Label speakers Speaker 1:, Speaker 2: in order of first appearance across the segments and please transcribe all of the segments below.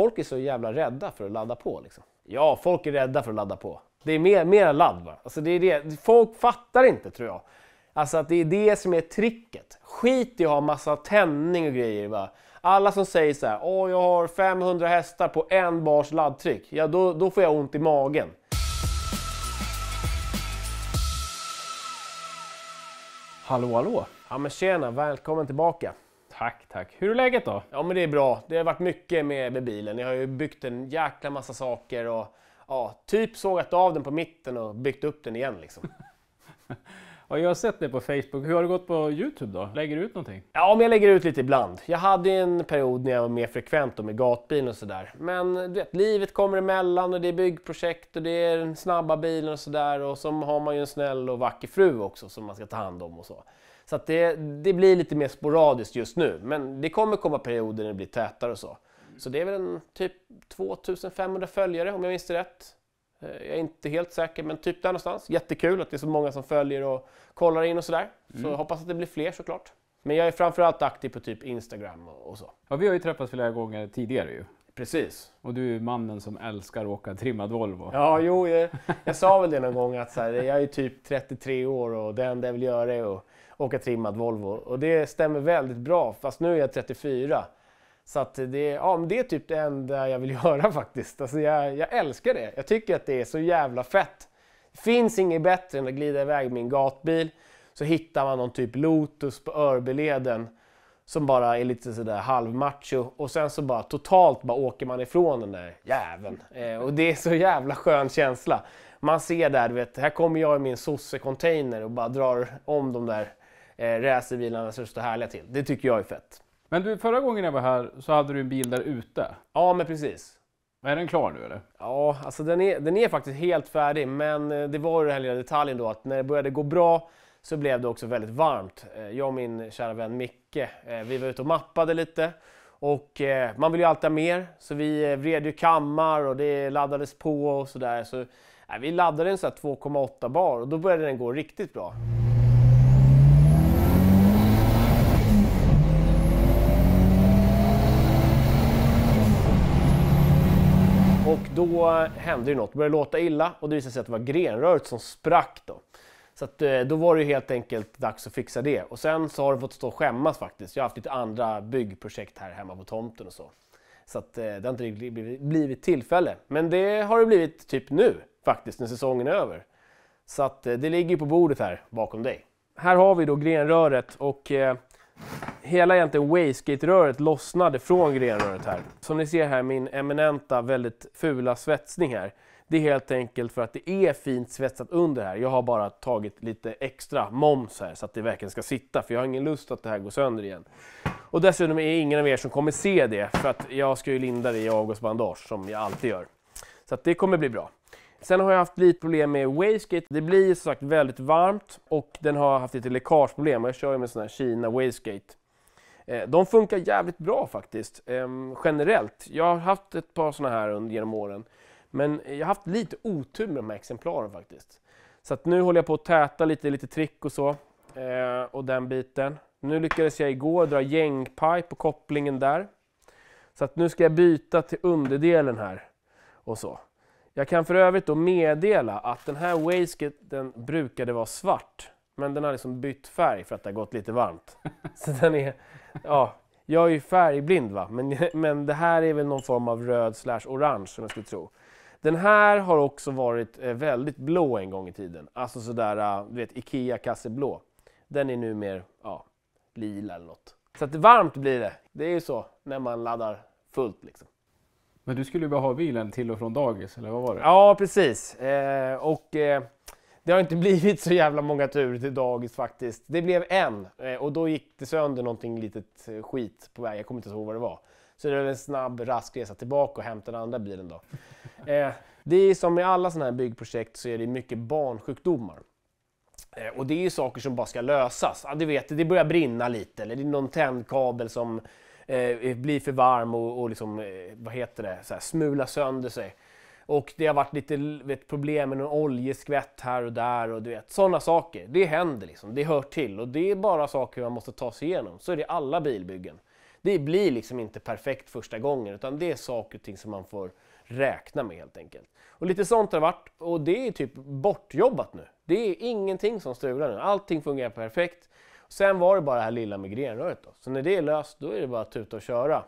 Speaker 1: folk är så jävla rädda för att ladda på. Liksom. Ja, folk är rädda för att ladda på. Det är mer, mer ladd bara. Alltså det är det. Folk fattar inte tror jag. Alltså att det är det som är tricket. Skit i att ha massa tändning och grejer. Va? Alla som säger så här, åh jag har 500 hästar på en bars laddtryck. Ja, då, då får jag ont i magen.
Speaker 2: Hallå, hallå!
Speaker 1: Ja men tjena, välkommen tillbaka.
Speaker 2: Tack, tack. Hur är läget då?
Speaker 1: Ja men det är bra. Det har varit mycket med, med bilen. Jag har ju byggt en jäkla massa saker och ja, typ sågat av den på mitten och byggt upp den igen liksom.
Speaker 2: Ja, jag har sett det på Facebook. Hur har det gått på Youtube då? Lägger du ut någonting?
Speaker 1: Ja, men jag lägger ut lite ibland. Jag hade en period när jag var mer frekvent och med gatbilen och sådär. Men du vet, livet kommer emellan och det är byggprojekt och det är den snabba bilen och sådär. Och så har man ju en snäll och vacker fru också som man ska ta hand om och så. Så att det, det blir lite mer sporadiskt just nu. Men det kommer komma perioder när det blir tätare och så. Så det är väl en typ 2500 följare om jag minns rätt. Eh, jag är inte helt säker, men typ där någonstans. Jättekul att det är så många som följer och kollar in och sådär. Så
Speaker 2: Mm.
Speaker 1: jag hoppas att det blir fler såklart. Men jag är framförallt aktiv på typ Instagram och, och så.
Speaker 2: Ja, vi har ju träffats flera gånger tidigare ju.
Speaker 1: Precis.
Speaker 2: Och du är mannen som älskar att åka trimmad Volvo.
Speaker 1: Ja, jo, jag, jag sa väl det någon gång att så här, jag är typ 33 år och det enda jag vill göra är att åka trimmad Volvo. Och det stämmer väldigt bra, fast nu är jag 34. Så att det, ja, men det är typ det enda jag vill göra faktiskt. Alltså jag, jag älskar det. Jag tycker att det är så jävla fett. Det finns inget bättre än att glida iväg med en gatbil. Så hittar man någon typ Lotus på Örbyleden som bara är lite sådär halvmacho och sen så bara totalt bara åker man ifrån den där jäveln. Eh, och det är så jävla skön känsla. Man ser där, du vet, här kommer jag i min sosse-container och bara drar om de där eh, racerbilarna som står härliga till. Det tycker jag är fett.
Speaker 2: Men du, förra gången jag var här så hade du en bil där ute.
Speaker 1: Ja, men precis.
Speaker 2: Är den klar nu eller?
Speaker 1: Ja, alltså den är, den är faktiskt helt färdig, men eh, det var ju den här lilla detaljen då att när det började gå bra så blev det också väldigt varmt. Eh, Jag och min kära vän Micke, eh, vi var ute och mappade lite och man vill ju alltid ha mer, så vi vred ju kammar och det laddades på och sådär. Så, nej, vi laddade en här 2,8 bar och då började den gå riktigt bra. Och då hände ju något, det började låta illa och det visade sig att det var grenröret som sprack då. Så att, eh, då var det ju helt enkelt dags att fixa det. Och sen så har det fått stå och skämmas faktiskt. Jag har haft lite andra byggprojekt här hemma på tomten och så. Så att, eh, det har inte riktigt blivit, tillfälle. Men det har det blivit typ nu faktiskt, när säsongen är över. Så att eh, det ligger ju på bordet här bakom dig. Här har vi då grenröret och eh, hela egentligen wastegate-röret lossnade från grenröret här. Som ni ser här, min eminenta, väldigt fula svetsning här. Det är helt enkelt för att det är fint svetsat under här. Jag har bara tagit lite extra moms här så att det verkligen ska sitta, för jag har ingen lust att det här går sönder igen. Och dessutom är det ingen av er som kommer se det, för att jag ska ju linda det i August-bandage som jag alltid gör. Så att det kommer bli bra. Sen har jag haft lite problem med wastegate. Det blir som sagt väldigt varmt och den har haft lite läckageproblem. Jag kör ju med sån här Kina wastegate. Eh, de funkar jävligt bra faktiskt, ehm, generellt. Jag har haft ett par såna här genom åren. Men jag har haft lite otur med de här exemplaren faktiskt. Så att nu håller jag på att täta lite, lite trick och så. Eh, och den biten. Nu lyckades jag igår dra gängpaj på kopplingen där. Så att nu ska jag byta till underdelen här. Och så. Jag kan för övrigt då meddela att den här wastegaten brukade vara svart. Men den har liksom bytt färg för att det har gått lite varmt. Så den är, ja, jag är ju färgblind va, men, men det här är väl någon form av röd slash orange som jag skulle tro. Den här har också varit eh, väldigt blå en gång i tiden. Alltså sådär, eh, du vet, Ikea kasseblå. Den är nu mer, ja, lila eller något. Så att varmt blir det. Det är ju så när man laddar fullt liksom.
Speaker 2: Men du skulle ju bara ha bilen till och från dagis, eller vad var det?
Speaker 1: Ja, precis. Eh, och eh, det har inte blivit så jävla många turer till dagis faktiskt. Det blev en eh, och då gick det sönder någonting litet eh, skit på väg. Jag kommer inte ihåg vad det var. Så det var en snabb rask resa tillbaka och hämta den andra bilen då. Eh, det är som med alla sådana här byggprojekt så är det mycket barnsjukdomar. Eh, Och det är ju saker som bara ska lösas. Ja, du vet, det börjar brinna lite eller det är någon tändkabel som Eh, eh, blir för varm och, och liksom, eh, vad heter det, så här, smula sönder sig. Och det har varit lite vet, problem med någon oljeskvätt här och där och du vet, sådana saker. Det händer liksom, det hör till och det är bara saker man måste ta sig igenom. Så är det i alla bilbyggen. Det blir liksom inte perfekt första gången utan det är saker och ting som man får räkna med helt enkelt. Och lite sånt har det varit och det är typ bortjobbat nu. Det är ingenting som strular nu, allting fungerar perfekt. Sen var det bara det här lilla med grenröret då. Så när det är löst, då är det bara att tuta och köra.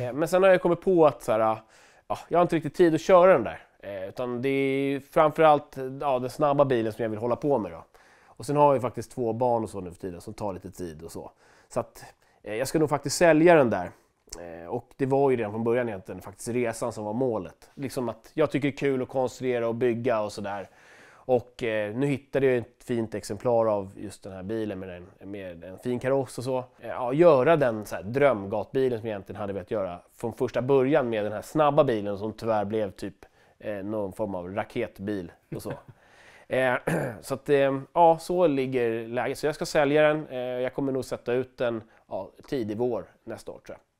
Speaker 1: Eh, men sen har jag kommit på att så här, ah, ja, jag har inte riktigt tid att köra den där. Eh, utan det är framförallt ja, den snabba bilen som jag vill hålla på med. Då. Och sen har jag faktiskt två barn och så nu för tiden som tar lite tid och så. Så att eh, jag ska nog faktiskt sälja den där. Eh, och det var ju redan från början egentligen faktiskt resan som var målet. Liksom att jag tycker det är kul att konstruera och bygga och sådär. Och eh, nu hittade jag ett fint exemplar av just den här bilen med en, med en fin kaross och så. Eh, ja, göra den så här, drömgatbilen som jag egentligen hade velat göra från första början med den här snabba bilen som tyvärr blev typ eh, någon form av raketbil och så. Eh, så att, eh, ja, så ligger läget. Så jag ska sälja den. Jag kommer nog sätta ut den ja, tidig vår nästa år tror jag.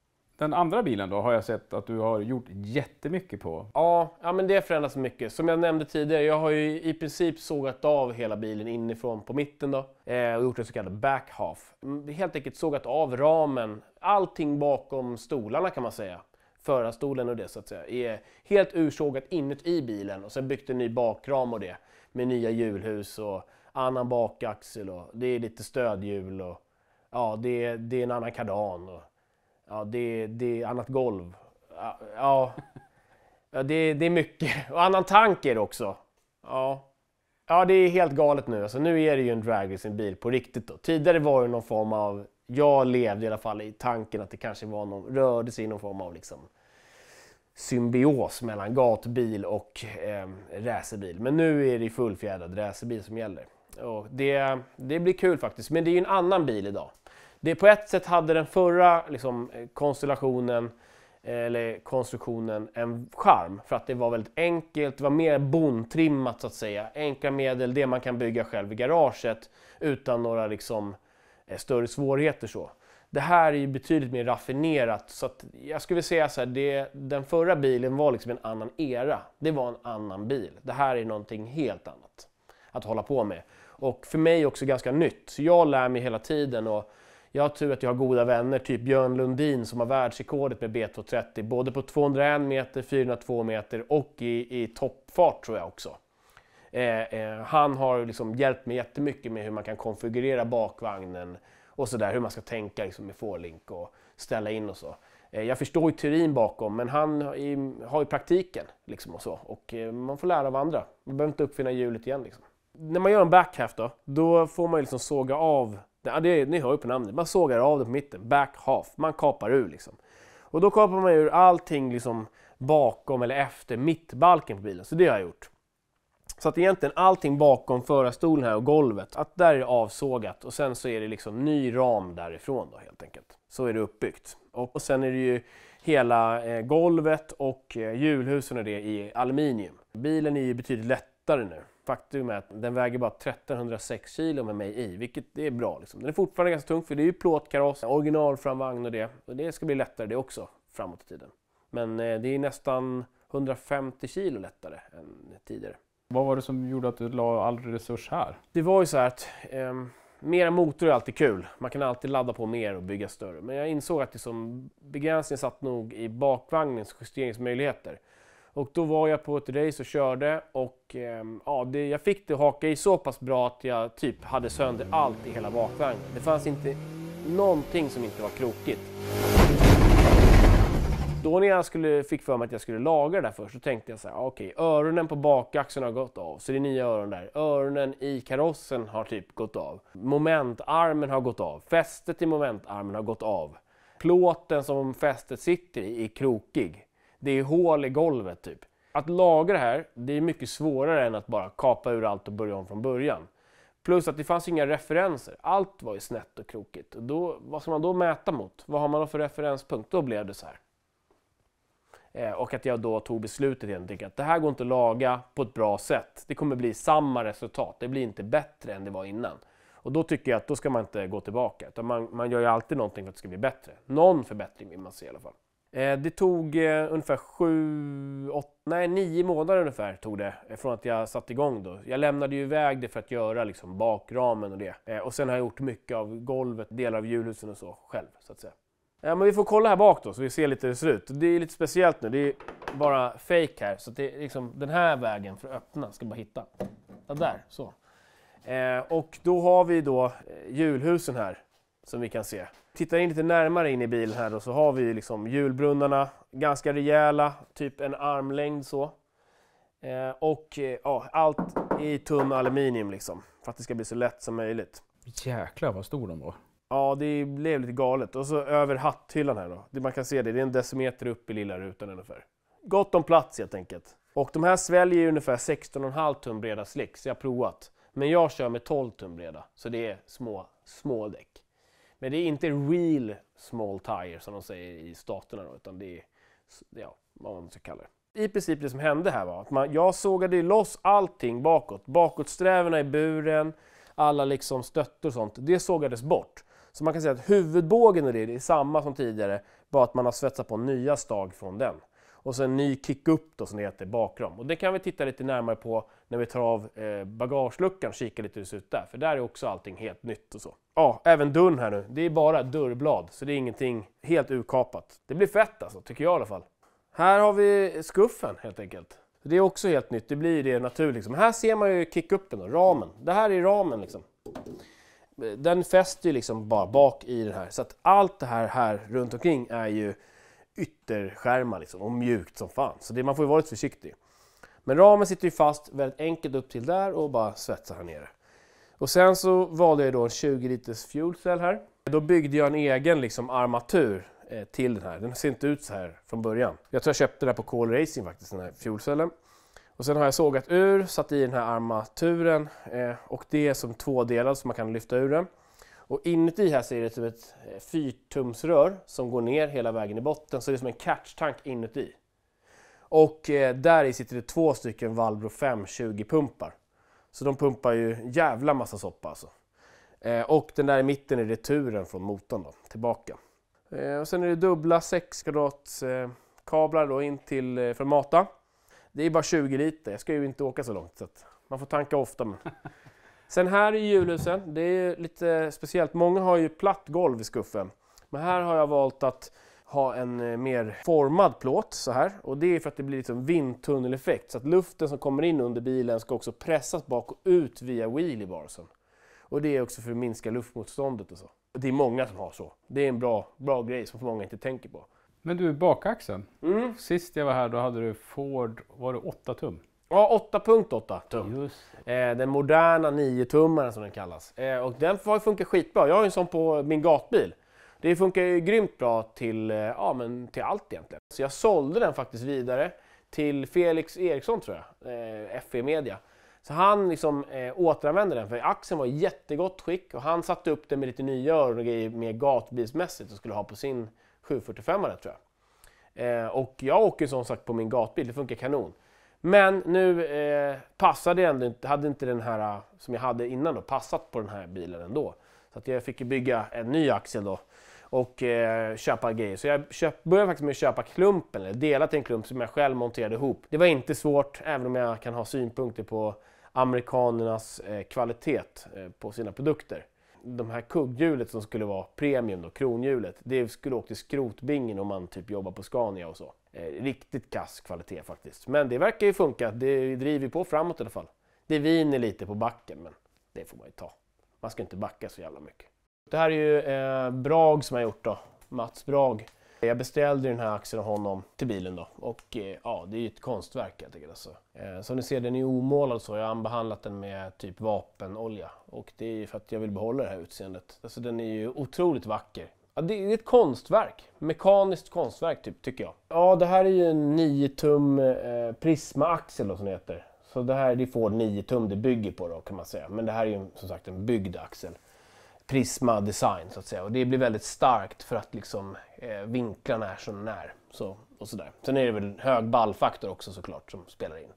Speaker 2: Den andra bilen då har jag sett att du har gjort jättemycket på.
Speaker 1: Ja, ja men det förändras mycket. Som jag nämnde tidigare, jag har ju i princip sågat av hela bilen inifrån på mitten då eh, och gjort en så kallad back half. Mm, helt enkelt sågat av ramen, allting bakom stolarna kan man säga. Förarstolen och det så att säga, är helt ursågat inuti bilen och sen byggt en ny bakram och det med nya hjulhus och annan bakaxel och det är lite stödhjul och ja, det är, det är en annan kardan. Och, Ja, det, det är annat golv. Ja, ja det, det är mycket. Och annan tanker också. Ja. ja, det är helt galet nu. Alltså, nu är det ju en dragracing bil på riktigt. Då. Tidigare var det någon form av, jag levde i alla fall i tanken att det kanske var någon, rörde sig i någon form av liksom, symbios mellan gatbil och eh, racerbil. Men nu är det fullfjädrad racerbil som gäller. Och det, det blir kul faktiskt, men det är ju en annan bil idag. Det, på ett sätt hade den förra liksom, eh, konstellationen eh, eller konstruktionen en charm för att det var väldigt enkelt, det var mer bondtrimmat så att säga. Enkla medel, det man kan bygga själv i garaget utan några liksom, eh, större svårigheter. så. Det här är ju betydligt mer raffinerat så att jag skulle säga så här, det, den förra bilen var liksom en annan era. Det var en annan bil. Det här är någonting helt annat att hålla på med. Och för mig också ganska nytt. Så jag lär mig hela tiden och jag har tur att jag har goda vänner, typ Björn Lundin som har världsrekordet med B230, både på 201 meter, 402 meter och i, i toppfart tror jag också. Eh, eh, han har liksom hjälpt mig jättemycket med hur man kan konfigurera bakvagnen och sådär, hur man ska tänka liksom, med forlink och ställa in och så. Eh, jag förstår ju teorin bakom, men han har ju praktiken liksom och så. Och eh, man får lära av andra. Man behöver inte uppfinna hjulet igen. Liksom. När man gör en backhaft då, då får man ju liksom såga av Ja, det, ni hör ju på namnet, man sågar av det på mitten, back half, man kapar ur liksom. Och då kapar man ur allting liksom bakom eller efter mittbalken på bilen, så det har jag gjort. Så att egentligen allting bakom förarstolen här och golvet, att där är det avsågat och sen så är det liksom ny ram därifrån då helt enkelt. Så är det uppbyggt. Och, och sen är det ju hela eh, golvet och eh, hjulhusen och det i aluminium. Bilen är ju betydligt lättare nu. Faktum är att den väger bara 1306 kilo med mig i, vilket är bra. Liksom. Den är fortfarande ganska tung för det är ju plåtkaross, originalframvagn och det. Och det ska bli lättare det också framåt i tiden. Men eh, det är nästan 150 kilo lättare än tidigare.
Speaker 2: Vad var det som gjorde att du la all resurs här?
Speaker 1: Det var ju så här att eh, mera motor är alltid kul. Man kan alltid ladda på mer och bygga större. Men jag insåg att liksom, begränsningen satt nog i bakvagnens justeringsmöjligheter. Och då var jag på ett race och körde och eh, ja, det, jag fick det att haka i så pass bra att jag typ hade sönder allt i hela bakvagnen. Det fanns inte någonting som inte var krokigt. Då när jag skulle, fick för mig att jag skulle laga det där först så tänkte jag så här, okej, okay, öronen på bakaxeln har gått av, så det är nya öron där. Öronen i karossen har typ gått av. Momentarmen har gått av. Fästet i momentarmen har gått av. Plåten som fästet sitter i är krokig. Det är hål i golvet typ. Att laga det här, det är mycket svårare än att bara kapa ur allt och börja om från början. Plus att det fanns inga referenser. Allt var ju snett och krokigt. Och då, vad ska man då mäta mot? Vad har man då för referenspunkt? Då blev det så här. Eh, och att jag då tog beslutet egentligen att det här går inte att laga på ett bra sätt. Det kommer bli samma resultat, det blir inte bättre än det var innan. Och då tycker jag att då ska man inte gå tillbaka, utan man, man gör ju alltid någonting för att det ska bli bättre. Någon förbättring vill man se i alla fall. Eh, det tog eh, ungefär sju, åtta, nej nio månader ungefär tog det eh, från att jag satte igång då. Jag lämnade ju iväg det för att göra liksom bakramen och det. Och sen har jag gjort mycket av golvet, delar av hjulhusen och så själv så att säga. Ja, men vi får kolla här bak då så vi ser lite hur det ser ut. Det är lite speciellt nu, det är bara fake här. Så det är liksom den här vägen för att öppna, ska bara hitta. Ja, där, så. Och då har vi då hjulhusen här som vi kan se. Tittar in lite närmare in i bilen här då så har vi liksom hjulbrunnarna, ganska rejäla, typ en armlängd så. Eh, och eh, ja, allt i tunn aluminium liksom, för att det ska bli så lätt som möjligt.
Speaker 2: Jäklar vad stor de var.
Speaker 1: Ja, det blev lite galet. Och så över hatthyllan här då. Det man kan se det, det är en decimeter upp i lilla rutan ungefär. Gott om plats helt enkelt. Och de här sväljer ju ungefär 16,5 tum breda slicks, jag har provat. Men jag kör med 12 tum breda, så det är små, små däck. Men det är inte real small tire som de säger i staterna då, utan det är ja, vad man ska kalla det. I princip det som hände här var att man, jag sågade loss allting bakåt. Bakåtsträvorna i buren, alla liksom stöttor och sånt, det sågades bort. Så man kan säga att huvudbågen i det är samma som tidigare, bara att man har svetsat på nya stag från den. Och sen ny kick-up då som det heter bakrom. Och det kan vi titta lite närmare på när vi tar av eh, bagageluckan, kika lite hur det ser ut där. För där är också allting helt nytt och så. Ja, även dörren här nu. Det är bara dörrblad, så det är ingenting helt urkapat. Det blir fett alltså, tycker jag i alla fall. Här har vi skuffen helt enkelt. Det är också helt nytt, det blir det naturligt. Liksom. Här ser man ju kick-upen, ramen. Det här är ramen liksom den fäster ju liksom bara bak i den här. Så att allt det här, här runt omkring är ju ytterskärmar liksom, och mjukt som fan. Så det, man får ju vara lite försiktig. Men ramen sitter ju fast väldigt enkelt upp till där och bara svetsar här nere. Och sen så valde jag då en 20 liters fuel cell här. Då byggde jag en egen liksom armatur eh, till den här. Den ser inte ut så här från början. Jag tror jag köpte den här på Call Racing faktiskt, den här fuelcellen. Och sen har jag sågat ur, satt i den här armaturen eh, och det är som två delar så man kan lyfta ur den. Och inuti här så är det som ett eh, fyrtumsrör som går ner hela vägen i botten så det är som en catchtank inuti. Och eh, där i sitter det två stycken Valbro 520 pumpar. Så de pumpar ju jävla massa soppa alltså. Eh, och den där i mitten är returen från motorn då, tillbaka. Eh, och sen är det dubbla 6 kvadrats kablar då in till, eh, för att mata. Det är bara 20 liter, jag ska ju inte åka så långt så man får tanka ofta. Men. Sen här i hjulhusen, det är lite speciellt. Många har ju platt golv i skuffen. Men här har jag valt att ha en eh, mer formad plåt så här. Och det är för att det blir liksom vindtunneleffekt. Så att luften som kommer in under bilen ska också pressas bak och ut via wheeliebarsen. Och det är också för att minska luftmotståndet och så. Det är många som har så. Det är en bra, bra grej som många inte tänker på.
Speaker 2: Men du, bakaxeln.
Speaker 1: Mm.
Speaker 2: Sist jag var här då hade du Ford, var det 8 tum?
Speaker 1: Ja, 8.8 tum. Eh, den moderna 9-tummaren som den kallas. Eh, och den har funkat skitbra. Jag har en sån på min gatbil. Det funkar ju grymt bra till, eh, ja, men till allt egentligen. Så jag sålde den faktiskt vidare till Felix Eriksson tror jag, eh, FE Media. Så han liksom eh, återanvände den, för axeln var i jättegott skick och han satte upp den med lite nya öron och grejer mer gatbilsmässigt och skulle ha på sin 745 tror jag. Och jag åker som sagt på min gatbil, det funkar kanon. Men nu eh, passade ändå inte, hade inte den här eh, som jag hade innan då, passat på den här bilen ändå. Så att jag fick bygga en ny axel då och eh, köpa grejer. Så jag köp, började faktiskt med att köpa klumpen, eller dela till en klump som jag själv monterade ihop. Det var inte svårt, även om jag kan ha synpunkter på amerikanernas eh, kvalitet eh, på sina produkter de här kugghjulet som skulle vara premium, då, kronhjulet, det skulle åka till skrotbingen om man typ jobbar på Scania och så. Eh, riktigt kass kvalitet faktiskt. Men det verkar ju funka, det driver på framåt i alla fall. Det viner lite på backen, men det får man ju ta. Man ska inte backa så jävla mycket. Det här är ju eh, Brag som jag gjort då, Mats Brag. Jag beställde den här axeln av honom till bilen då och eh, ja, det är ju ett konstverk helt enkelt. Alltså. Eh, som ni ser, den är omålad så. Jag har behandlat den med typ vapenolja och det är för att jag vill behålla det här utseendet. Alltså den är ju otroligt vacker. Ja, det är ett konstverk, mekaniskt konstverk typ, tycker jag. Ja, det här är ju en 9 tum eh, Prisma-axel som det heter. Så det här det får 9 tum det bygger på då kan man säga. Men det här är ju som sagt en byggd axel. Prisma design så att säga. Och det blir väldigt starkt för att liksom eh, vinklarna är som den är. Så, och sådär. Sen är det väl hög ballfaktor också såklart som spelar in.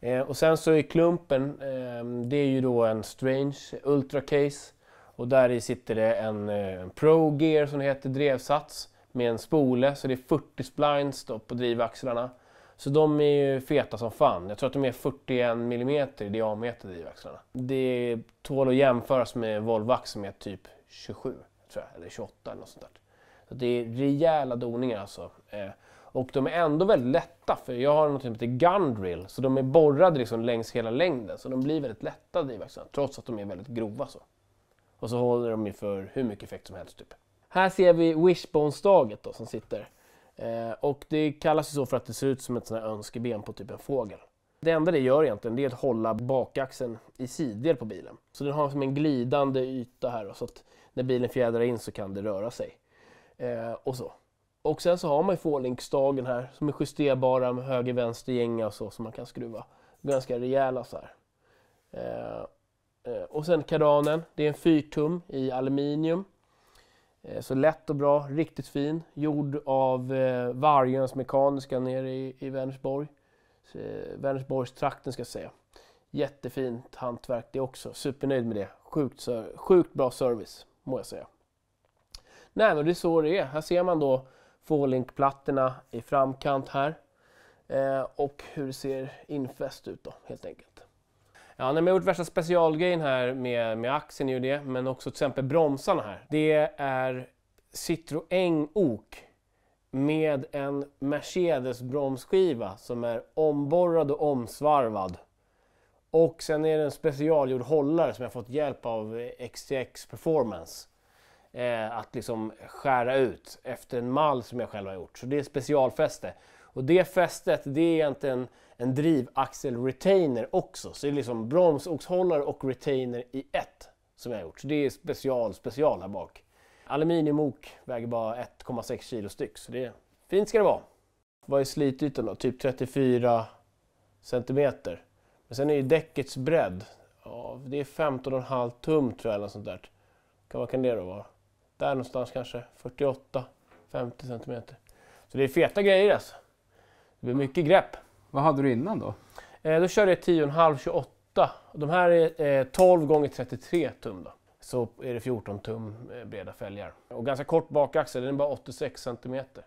Speaker 1: Eh, och sen så är klumpen, eh, det är ju då en Strange Ultra Case. Och där i sitter det en, eh, en eh, Pro Gear som det heter, drevsats med en spole, så det är 40 splines då på drivaxlarna. Så de är ju feta som fan. Jag tror att de är 41 mm i diameter drivaxlarna. Det tål att jämföras med Volvo som med typ 27, tror jag, eller 28 eller något sånt där. Så det är rejäla doningar alltså. Eh, och de är ändå väldigt lätta, för jag har något som heter Gundrill, så de är borrade liksom längs hela längden, så de blir väldigt lätta drivaxlarna, trots att de är väldigt grova. Så. Och så håller de ju för hur mycket effekt som helst. Typ. Här ser vi wishbone-staget då, som sitter. Eh, och det kallas ju så för att det ser ut som ett sånt här önskeben på typ en fågel. Det enda det gör egentligen det är att hålla bakaxeln i sidled på bilen. Så den har som en glidande yta här då, så att när bilen fjädrar in så kan det röra sig. Eh, och så. Och sen så har man ju fårlinkstagen här som är justerbara med höger vänster gänga och så som man kan skruva. Ganska rejäla så här. Eh, eh, Eh, och sen kardanen, det är en fyrtum i aluminium. Eh, så lätt och bra, riktigt fin. Gjord av eh, Mekaniska nere i, i Vänersborg. Eh, Vänersborgstrakten ska jag säga. Jättefint hantverk det också, supernöjd med det. Sjukt, sjukt bra service, må jag säga. Nej men det är så det är. Här ser man då Fålink-plattorna i framkant här. Eh, och hur det ser infäst ut då, helt enkelt. Ja, när man har gjort värsta specialgrejen här med, med axeln är ju det, men också till exempel bromsarna här. Det är Citroën Ok med en Mercedes bromsskiva som är omborrad och omsvarvad. Och sen är det en specialgjord hållare som jag fått hjälp av XTX Performance eh, att liksom skära ut efter en mall som jag själv har gjort. Så det är specialfäste. Och det fästet det är egentligen en drivaxel-retainer också. Så det är liksom bromsoxhållare och retainer i ett som jag har gjort. Så det är special, special här bak. Aluminiumok väger bara 1,6 kilo styck så det är fint ska det vara. Vad är slitytan då? Typ 34 centimeter. Men sen är ju däckets bredd, ja, det är 15,5 tum tror jag eller något sånt där. Vad kan det då vara? Där någonstans kanske, 48-50 centimeter. Så det är feta grejer alltså. Det blir mycket grepp.
Speaker 2: Vad hade du innan då?
Speaker 1: Eh, då körde jag 10,5 28. De här är eh, 12 gånger 33 tum då. Så är det 14 tum eh, breda fälgar. Och ganska kort bakaxel, den är bara 86 centimeter.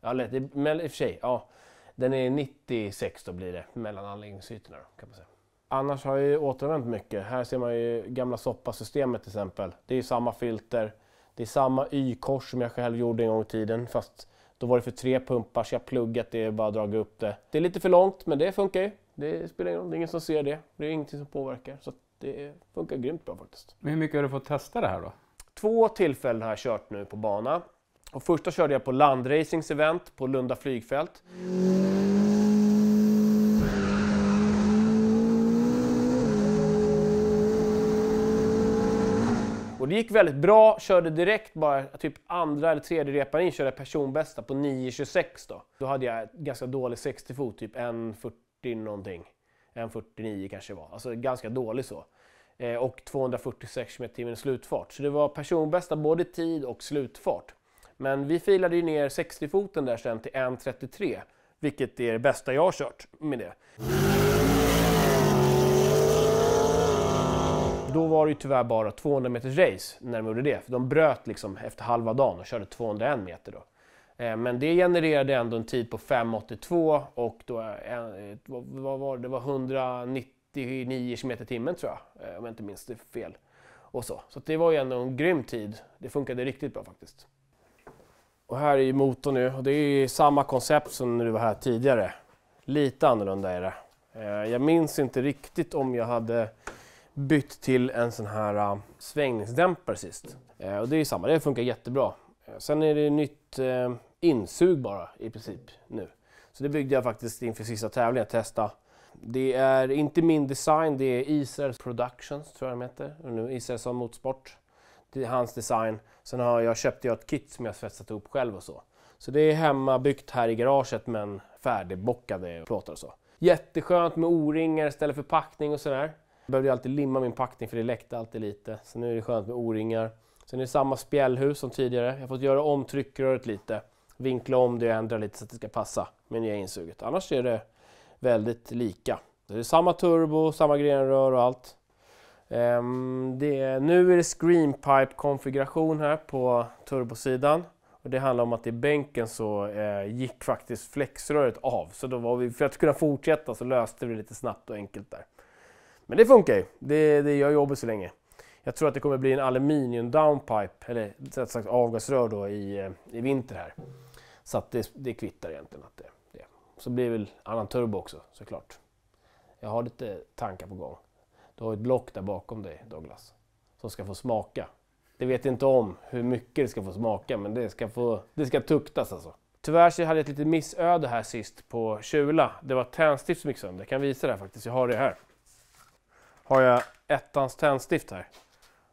Speaker 1: Ja, det, men i och för sig, ja. Den är 96 då blir det mellan anläggningsytorna kan man säga. Annars har jag ju återanvänt mycket. Här ser man ju gamla soppasystemet till exempel. Det är ju samma filter. Det är samma Y-kors som jag själv gjorde en gång i tiden fast då var det för tre pumpar så jag pluggat det bara dragit upp det. Det är lite för långt men det funkar ju. Det spelar ingen roll, det är ingen som ser det. Det är ingenting som påverkar. Så det funkar grymt bra faktiskt.
Speaker 2: Men hur mycket har du fått testa det här då?
Speaker 1: Två tillfällen har jag kört nu på bana. Och första körde jag på landracings event på Lunda flygfält. Det gick väldigt bra, körde direkt bara typ andra eller tredje repan in, körde personbästa på 9.26 då. Då hade jag ganska dålig 60 fot, typ 1.40 någonting. 1.49 kanske var, alltså ganska dålig så. Eh, och 246 km i slutfart. Så det var personbästa både tid och slutfart. Men vi filade ju ner 60-foten där sen till 1.33, vilket är det bästa jag har kört med det. Då var det ju tyvärr bara 200 meters race när de gjorde det. För de bröt liksom efter halva dagen och körde 201 meter då. Eh, men det genererade ändå en tid på 5.82 och då, eh, vad var det, det var 199 km i timmen tror jag, eh, om jag inte minns det fel. Och så. så det var ju ändå en grym tid. Det funkade riktigt bra faktiskt. Och här är ju motorn nu och det är samma koncept som när du var här tidigare. Lite annorlunda är det. Jag minns inte riktigt om jag hade bytt till en sån här uh, svängningsdämpare sist. Uh, och det är samma, det funkar jättebra. Uh, sen är det nytt uh, insug bara i princip nu. Så det byggde jag faktiskt inför sista tävlingen, testa. Det är inte min design, det är Israels Productions tror jag de heter. Israelsson Motorsport. Det är hans design. Sen har jag köpt jag ett kit som jag svetsat ihop själv och så. Så det är hemmabyggt här i garaget men färdigbockade plåtar och så. Jätteskönt med O-ringar istället för packning och sådär. Jag behövde alltid limma min packning för det läckte alltid lite. Så nu är det skönt med O-ringar. Sen är det samma spjällhus som tidigare. Jag har fått göra om tryckröret lite. Vinkla om det och ändra lite så att det ska passa med nya insuget. Annars är det väldigt lika. Det är samma turbo, samma grenrör och allt. Um, det är, nu är det screenpipe konfiguration här på turbosidan. Och det handlar om att i bänken så eh, gick faktiskt flexröret av. Så då var vi, för att kunna fortsätta så löste vi det lite snabbt och enkelt där. Men det funkar ju. Det, det gör jobbet så länge. Jag tror att det kommer bli en aluminium downpipe, eller rätt sagt avgasrör då i, eh, i vinter här. Så att det, det kvittar egentligen att det, det. Så blir det väl annan turbo också såklart. Jag har lite tankar på gång. Du har ett block där bakom dig Douglas. Som ska få smaka. Det vet inte om hur mycket det ska få smaka men det ska, få, det ska tuktas alltså. Tyvärr så hade jag ett litet missöde här sist på Kjula. Det var tändstift som gick sönder. Jag kan visa det här faktiskt. Jag har det här. Har jag ettans tändstift här.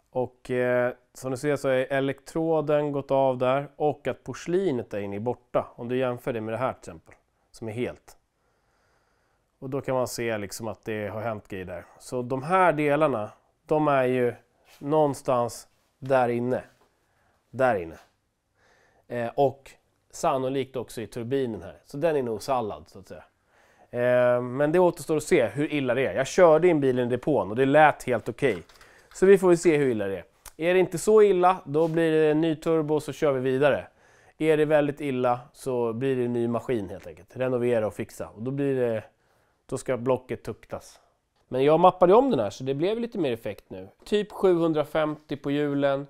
Speaker 1: Och eh, som du ser så är elektroden gått av där och att porslinet där inne är borta. Om du jämför det med det här till exempel, som är helt. Och då kan man se liksom att det har hänt grejer där. Så de här delarna, de är ju någonstans där inne. Där inne. Eh, och sannolikt också i turbinen här. Så den är nog sallad så att säga. Eh, men det återstår att se hur illa det är. Jag körde in bilen i depån och det lät helt okej. Okay. Så vi får se hur illa det är. Är det inte så illa, då blir det en ny turbo och så kör vi vidare. Är det väldigt illa så blir det en ny maskin helt enkelt. Renovera och fixa. Och då, blir det, då ska blocket tuktas. Men jag mappade om den här så det blev lite mer effekt nu. Typ 750 på hjulen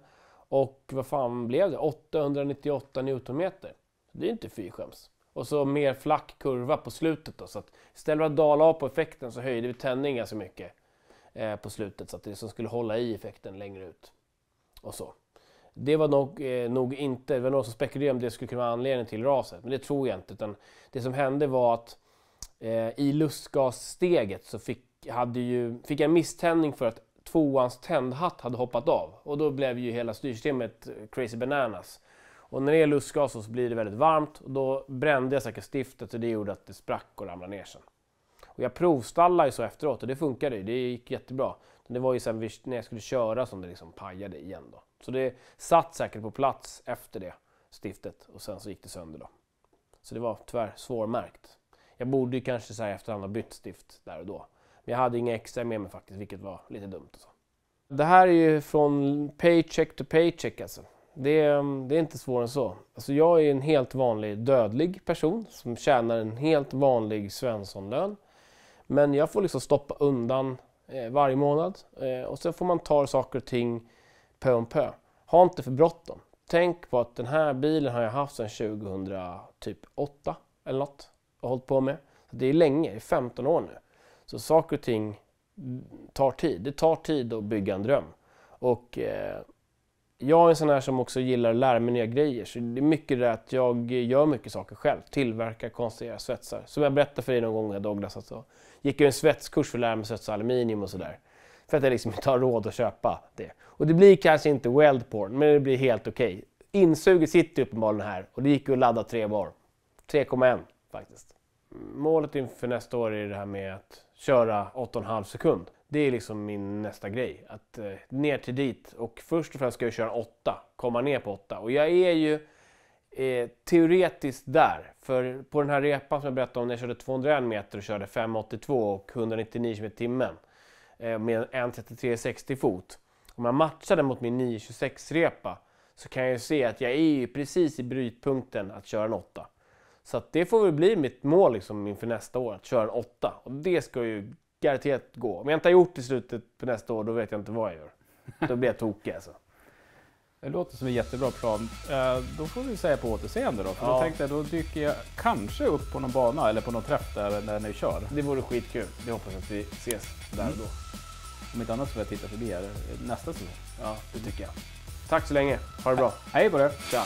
Speaker 1: och vad fan blev det? 898 Newtonmeter. Det är inte fyskäms. Och så mer flack kurva på slutet då. Så att istället för att dala av på effekten så höjde vi tändningen ganska mycket eh, på slutet så att det liksom skulle hålla i effekten längre ut. Och så. Det var nog, eh, nog inte, det var någon som spekulerade om det skulle kunna vara anledningen till raset, men det tror jag inte. Utan det som hände var att eh, i lustgassteget så fick, hade ju, fick jag misständning för att tvåans tändhatt hade hoppat av. Och då blev ju hela styrsystemet eh, crazy bananas. Och när det är lustgas så blir det väldigt varmt och då brände jag säkert stiftet och det gjorde att det sprack och ramlade ner sen. Och jag provstallade ju så efteråt och det funkade ju, det gick jättebra. Men Det var ju sen när jag skulle köra som det liksom pajade igen då. Så det satt säkert på plats efter det stiftet och sen så gick det sönder då. Så det var tyvärr svårmärkt. Jag borde ju kanske säga efterhand ha bytt stift där och då. Men jag hade inga extra med mig faktiskt, vilket var lite dumt. Och så. Det här är ju från paycheck to paycheck alltså. Det är, mm, det är inte svårare än så. Alltså jag är en helt vanlig dödlig person som tjänar en helt vanlig Svenssonlön. Men jag får liksom stoppa undan eh, varje månad eh, och sen får man ta saker och ting pö om pö. Ha inte för bråttom. Tänk på att den här bilen har jag haft sedan 2008 eller något och hållit på med. Så det är länge, det är 15 år nu. Så saker och ting mm, tar tid. Det tar tid att bygga en dröm. Och eh, jag är en sån här som också gillar att lära mig nya grejer. Så det är mycket det att jag gör mycket saker själv. Tillverkar, konstruerar, svetsar. Som jag berättade för dig någon gång när Douglas, alltså, gick jag en svetskurs för att lära mig svetsa aluminium och sådär. För att jag liksom inte har råd att köpa det. Och det blir kanske inte weldporn, men det blir helt okej. Okay. Insuget sitter uppenbarligen här och det gick ju att ladda tre bar. 3,1 faktiskt. Målet inför nästa år är det här med att köra 8,5 sekund. Det är liksom min nästa grej. Att eh, ner till dit och först och främst ska jag köra 8, komma ner på 8. Och jag är ju eh, teoretiskt där. För på den här repan som jag berättade om när jag körde 201 meter och körde 5,82 och 199 km timmen eh, med en 60 fot. Om jag matchar den mot min 9,26 repa så kan jag ju se att jag är precis i brytpunkten att köra en 8. Så det får väl bli mitt mål liksom inför nästa år, att köra en 8. Och det ska ju garanterat gå. Om jag inte har gjort det i slutet på nästa år, då vet jag inte vad jag gör. Då blir jag tokig alltså.
Speaker 2: Det låter som en jättebra plan. Eh, då får vi säga på återseende då. För ja. då tänkte jag, då dyker jag kanske upp på någon bana eller på någon träff där när ni kör.
Speaker 1: Det vore skitkul. Det hoppas att vi ses där och då. Mm.
Speaker 2: Om inte annat så får jag titta förbi här nästa säsong.
Speaker 1: Ja, det tycker jag. Tack så länge. Ha det bra.
Speaker 2: Hej på dig.
Speaker 1: Tja.